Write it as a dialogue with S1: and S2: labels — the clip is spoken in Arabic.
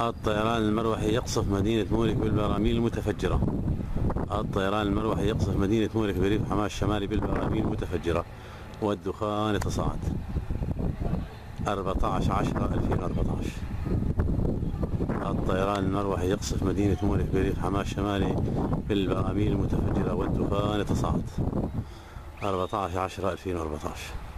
S1: الطيران المروحي يقصف مدينة مورك بالبراميل المتفجرة. الطيران المروحي يقصف مدينة مورك بريف حماة الشمالي بالبراميل المتفجرة. والدخان يتصاعد. 14 10 2014 الطيران المروحي يقصف مدينة مورك بريف حماة الشمالي بالبراميل المتفجرة والدخان يتصاعد. 14 10 2014